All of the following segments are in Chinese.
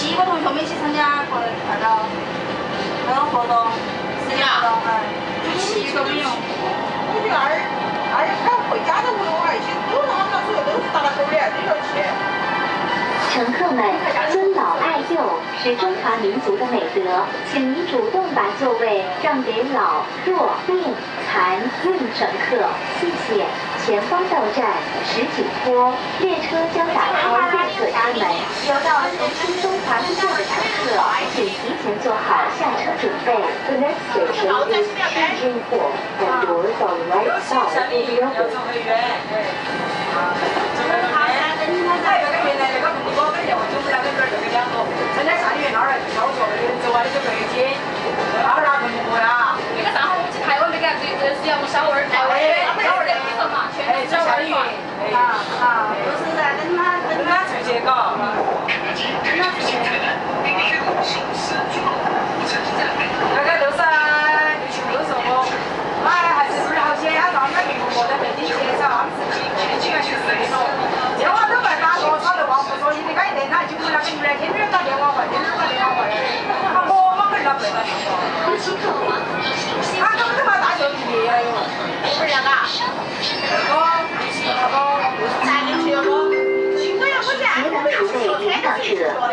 七个同学一起参加过看到还有活动是的七个没有乘客们尊老爱幼是中华民族的美德请您主动把座位让给老弱病残孕乘客。谢谢前方到站石景坡列车将打开绿色之门。有道是青中华医院的乘客，请提前做好下车准备。The next station is 石景坡，the doors on the right side 那个木多跟电话就不两个人那个两个，人家下医院那儿销售那个走啊那个背巾，那儿拿木多呀。那个上回我去台湾没给他对，是要么小味儿，小味儿，小味儿的地方嘛，全哎，是小味小下医院，儿。啊啊，都是在跟他跟他出去搞。跟他出去。那个都是啊，就全部都是我，哎，还是不是好些，他让那病过在北京介绍，他们自己几个去睡了，电话都没打过，他都忘不说，你那个一电他就不那个女的天天打电话过，天天打电话过来，他我们可是他不打电话，他根本就没大学毕业了哟，不是两个，那个那个站进去了不？我也不站，节能储备领导者，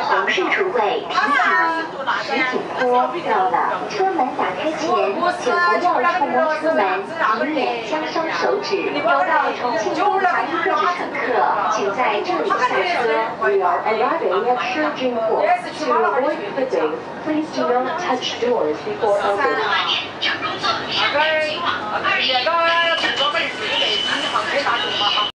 红色储备提醒石景坡到了，车门打开前，请不要触摸车门，以免夹伤手指。有到重庆中华医院的乘客，请在这里下车。We are arriving at Shijingpo. To avoid slipping, please do not touch doors before entering.